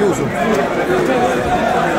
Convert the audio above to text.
que usam.